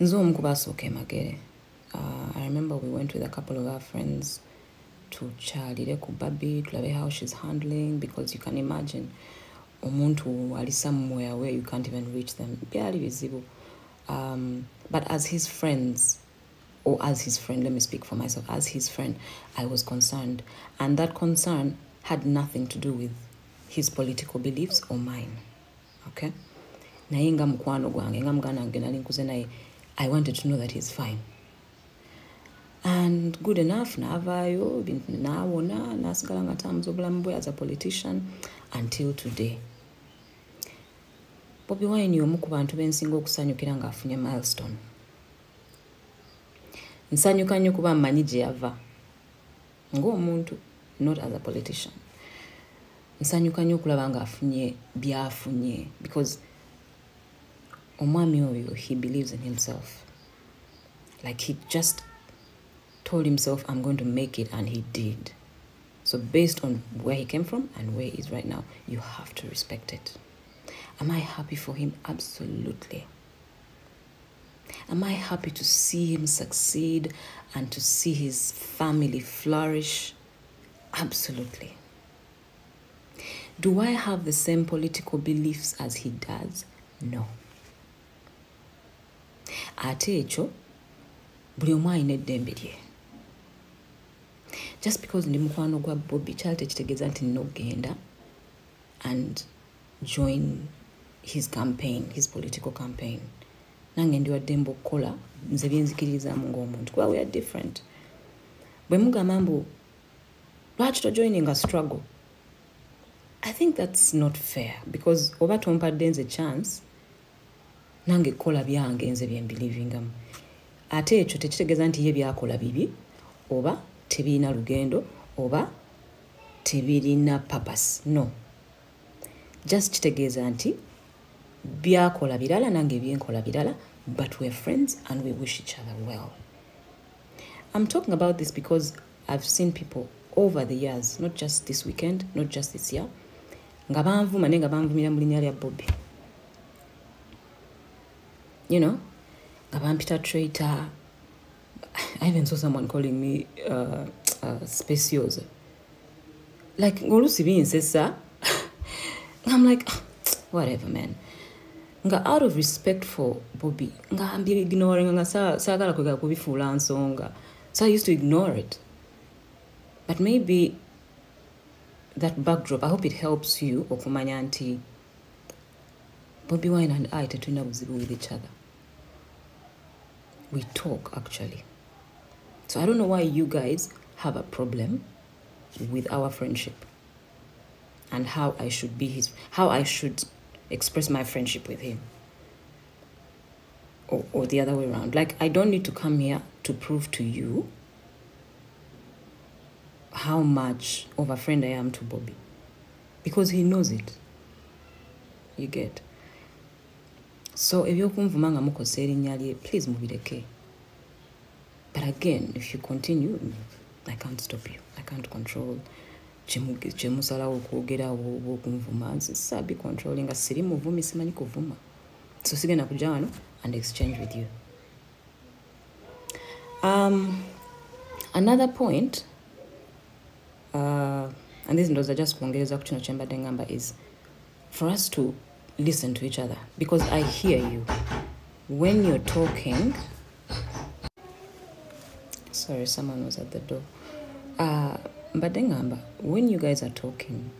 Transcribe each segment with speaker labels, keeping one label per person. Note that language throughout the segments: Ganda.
Speaker 1: nze omu ku baasooka emagere uh, i remember we went with a couple of our friends to tukyalire ku babi tulabe how she's handling because you can imagine omuntu ali somewhere where you can't even reach them. Byali bizibu um, but as his friends or as his friend let me speak for myself as his friend i was concerned. And that concern had nothing to do with his political beliefs or mine okay? Naye nga mukwano gwange nga muganda wange nali naye i wanted to know that he's fine. And good enough naavaayo bintu naawona nasigala nga tambuza obulamu bwe as a politician until today. Bobi wine omu ku bantu bensinga okusanyukira ng'afunye milestone. Nsanyuka nnyo kuba mmanyi gye yava. Ng'omuntu not as a politician. Nsanyuka nnyo okulaba ng'afunye byafunye because omwami oyo he believes in himself. Like he just told himself i'm going to make it and he did. So based on where he came from and where he is right now you have to respect it. Am i happy for him? Absolutely. Am i happy to see him succeed and to see his family flourish? Absolutely. Do i have the same political beliefs as he does? No ate ekyo buli omu alina eddembe lye. Just because ndi mukwano gwa bobby kyali tekitegeeza nti nina okgenda and join his campaign his political campaign. Nange ndi waddembe okukola nze byenzikiririzaamu ng'omuntu kuba we are different. Bwe mugamba mbu lwaki tojoininga struggle? I think that's not fair because oba tompadde nze chance nange kukola byange nze byembirivingamu ate ekyo tekitegeeza nti ye byakola bibi oba tebirina lugendo oba tebirina papas no. Just kitegeeza nti byakola birala nange ebyenkola birala but weare friends and we wish each other well. I'm talking about this because i've seen people over the years not just this weekend not just this year nga banvuma naye nga banvumira mu linnya lya bobby you know? Nga bampita traitor i even saw someone calling me uh, uh, specios like ngolusi binsesa i'm like oh, whatever man. Nga out of respect for bobby nga mbiignoring nga saagala kwega kubifuula nsonga. So i used to ignore it. But maybe that backdrop i hope it helps you okumanya nti bobby wine and i tetulina buzibu with each other we talk actually. So I don't know why you guys have a problem with our friendship and how I should be his, how I should express my friendship with him. Or, or the other way around. Like, I don't need to come here to prove to you how much of a friend I am to Bobby. Because he knows it. You get. So ebyokunvuma nga mukosa erinnya lye please mubireke. But again if you continue i can't stop you. I can't control kyemusalawo okwogerawo oba okunvuma nsabi controlling nga siri muvumi simanyi kuvuma. So sigenda kujja wano and exchange with you. Um, another point uh, and this ndoza just kuongereza ku kino kyembadde ngamba is for us to listen to each other because I hear you. When you're talking, sorry, someone was at the door. Uh, ngamba when you guys are talking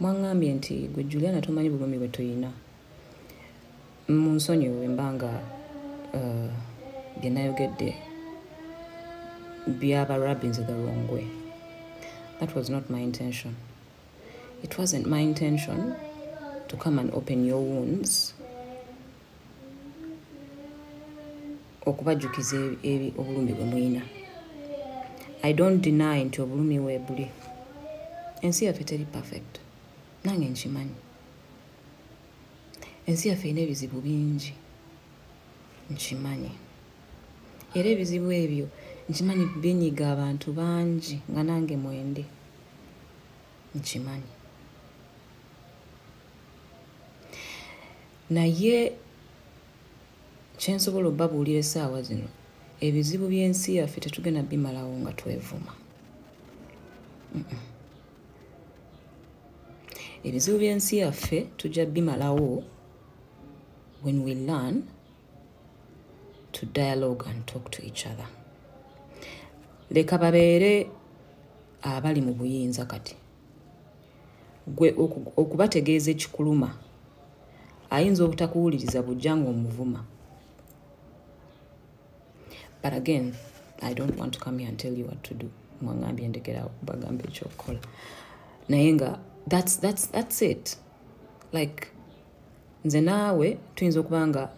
Speaker 1: mwangambye nti gwe juliana tomanyi bulumi bwe toyina mu nsonyi wembanga uh, bye nayogedde byaba rabbins the wrong way that was not my intention it wasn't my intention to come and open your wounds okubajjukiza obulumi bwe mulina i don't deny nti obulumi we buli. Ensi yaffe teri perfect. Nange nkimanyi. Ensi yaffe erina ebizibu bingi. Nkimanyi. Era ebizibu ebyo nkimanyi byenyiga abantu bangi nga nange mwende. Nkimanyi naye kyensobola obabuulira essaawa zino ebizibu by'ensi yaffe tetugenda bimalawo nga twevuma. Ebizibu by'ensi yaffe tujja bimalawo when we learn to dialogue and talk to each other. Leka babeere abali mu buyinza kati. Gwe okubategeeza ekikuluma ayinza obutakuwuliriza bujja ngaomuvuma but again i don't want to come here and tell you what to do. Mwangambye ndekerawo bagamba ekyokukola naye nga that's, it. Like nze naawe tuyinza okuba nga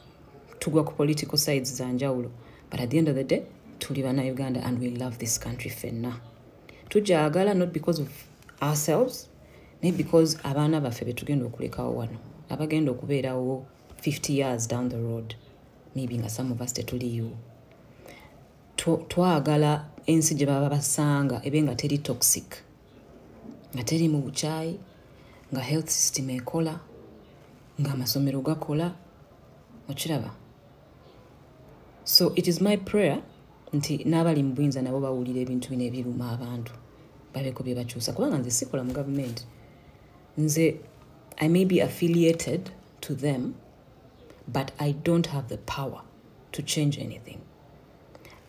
Speaker 1: tugwa ku political sides za njawulo but at the end of the day tuli bannauganda and we love this country fenna. Tujagala not because of ourselves naye because abaana baffe betugenda okulekawo wano abagenda okubeerawo 50 years down the road maybe nga some of us tetuliyo twagala ensi gye baba basanga ebe nga teri toxic nga teri mu bukyayi nga health system ekola ng'amasomero gakola okiraba? So it is my prayer nti n'abali mu buyinza nabo bawulira ebintu bino ebiruma abantu babeko bye bakyusa kubanga nze sikola mu gavumenti. Nze i may be affiliated to them but i don't have the power to change anything.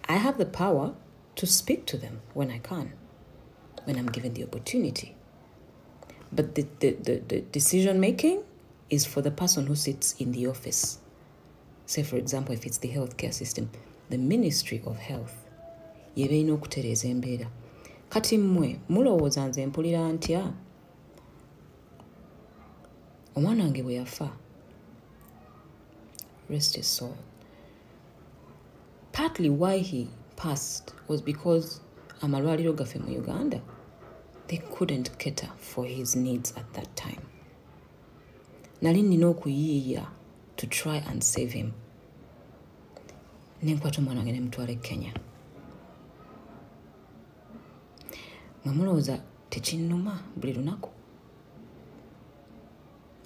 Speaker 1: I have the power to speak to them when i can when i'm given the opportunity. But the, the, the, the decision making is for the person who sits in the office. Say for example if it's the healthcare system the ministry of health yebeina okutereeza embeera. Kati mpulira omwana wange bwe yafa rest his soul. Partly why he passed was because amalwaliro gaffe mu uganda they couldn't cater for his needs at that time. Nali nnina okuyiiya to try and save him. Nenkwata omwana wange nemutwala e kenya. Mwemulowooza tekinnuma buli lunaku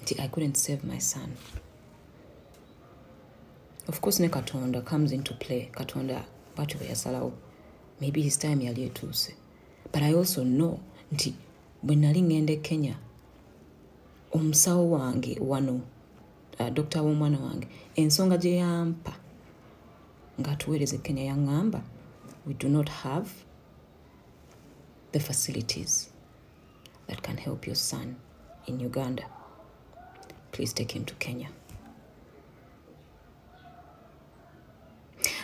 Speaker 1: nti i couldn't save my son. Of course ne katonda comes into play. Katonda bwatyo bwe yasalawo maybe his time yali etuuse but i also know nti bwe nali ŋŋenda e kenya omusawo wange wano uh, dokita w'omwana wange ensonga gye yampa. Ng'atuweereza e kenya yaŋŋamba we do not have the facilities that can help your son in uganda please take him to kenya.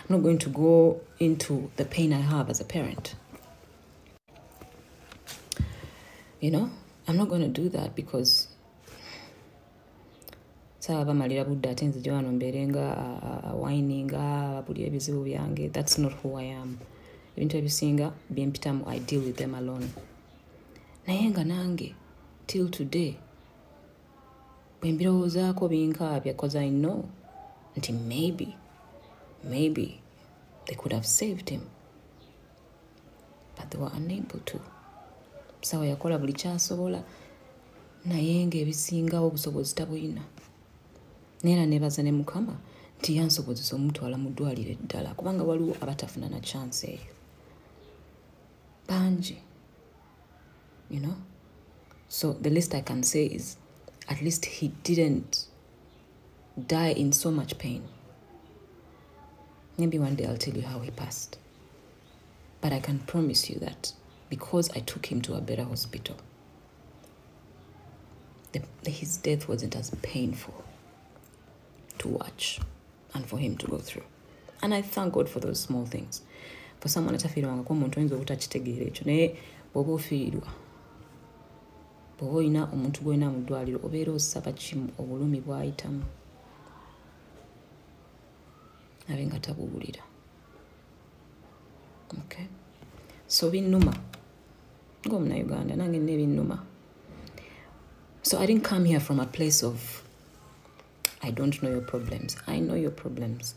Speaker 1: I'm not going to go into the pain i have as a parent. You know i'm not going to do that because thats not who i am. Ebintu ebisinga byempitamu i deal with them alone. Naye nga nange till today bwe mbirowoozaako binkaabya cause i know nti maybe maybe they could have saved him. But they were unable to. Sawa yakola buli kyasobola naye ngaebisingawo obusobozi tabulina neera nebaza ne mukama nti yansobozesa omutwala mu ddwaliro eddala kubanga waliwo abatafuna na chance eyo. Bangi you know? So the least i can say is at least he didn't die in so much pain maybe one day i'll tell you how he passed but i can promise you that because i took him to a better hospital the, his death wasn't as painful to watch and for him to go through. And I thank God for those small things. For someone atafiirwangako omuntu oyinza obutakitegeera ekyo naye bw'oba ofiirwa bw'oba olina omuntu gwolina mu ddwaliro obeera osaba kimu obulumi bw'ayitamu abe nga tabuwulira okay so binnuma ng'omunauganda nange nina ebinnuma so i didn't come here from a place of I don't know your problems. I know your problems.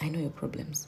Speaker 1: I know your problems.